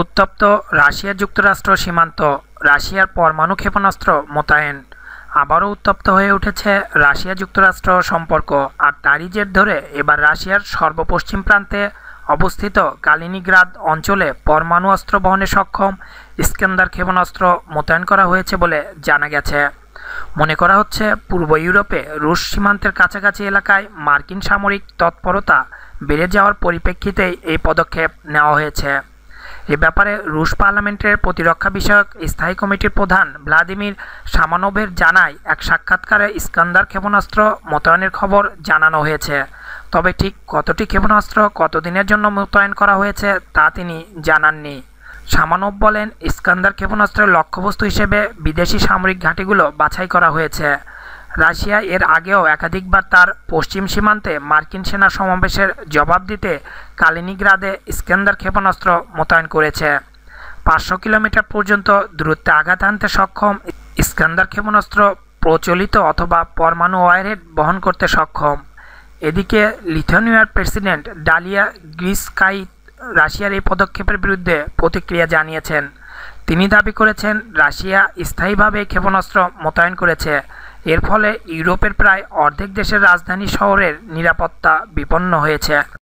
উত্তপ্ত রাশিয়া যুক্তরাষ্ট্র সীমান্ত, রাশিয়ার পরমাণু ক্ষেপণাস্ত্র মোতায়েন। আবারও উত্তপ্ত হয়ে উঠেছে রাশিয়া যুক্তরাষ্ট্র সম্পর্ক, আর তারই জের ধরে এবার রাশিয়ার সর্বপশ্চিম প্রান্তে অবস্থিত কালিনিগ্রাদ অঞ্চলে পরমাণু অস্ত্র বহনে সক্ষম ইস্কেন্দার ক্ষেপণাস্ত্র মোতায়েন করা হয়েছে বলে জানা গেছে। মনে করা হচ্ছে, পূর্ব ইউরোপে রুশ সীমান্তের কাছাকাছি এলাকায় মার্কিন সামরিক তৎপরতা বেড়ে যাওয়ার পরিপ্রেক্ষিতেই এই পদক্ষেপ নেওয়া হয়েছে। এ ব্যাপারে রুশ পার্লামেন্টের প্রতিরক্ষা বিষয়ক স্থায়ী কমিটির প্রধান ভ্লাদিমির সামানোভের জানায়, এক সাক্ষাৎকারে ইস্কান্দার ক্ষেপণাস্ত্র মোতায়েনের খবর জানানো হয়েছে। তবে ঠিক কতটি ক্ষেপণাস্ত্র কতদিনের জন্য মোতায়েন করা হয়েছে তা তিনি জানাননি। সামানব বলেন, ইস্কান্দার ক্ষেপণাস্ত্রের লক্ষ্যবস্তু হিসেবে বিদেশি সামরিক ঘাঁটিগুলো বাছাই করা হয়েছে। রাশিয়া এর আগেও একাধিকবার তার পশ্চিম সীমান্তে মার্কিন সেনা সমাবেশের জবাব দিতে কালিনিগ্রাদে ইস্কেন্দার ক্ষেপণাস্ত্র মোতায়েন করেছে। পাঁচশো কিলোমিটার পর্যন্ত দূরত্বে আঘাত আনতে সক্ষম ইস্কান্দার ক্ষেপণাস্ত্র প্রচলিত অথবা পরমাণু ওয়ারহেড বহন করতে সক্ষম। এদিকে লিথুয়ানিয়ার প্রেসিডেন্ট ডালিয়া গ্রিসকাই রাশিয়ার এই পদক্ষেপের বিরুদ্ধে প্রতিক্রিয়া জানিয়েছেন। তিনি দাবি করেছেন, রাশিয়া স্থায়ীভাবে ক্ষেপণাস্ত্র মোতায়েন করেছে। এর ফলে ইউরোপের প্রায় অর্ধেক দেশের রাজধানী শহরের নিরাপত্তা বিপন্ন হয়েছে।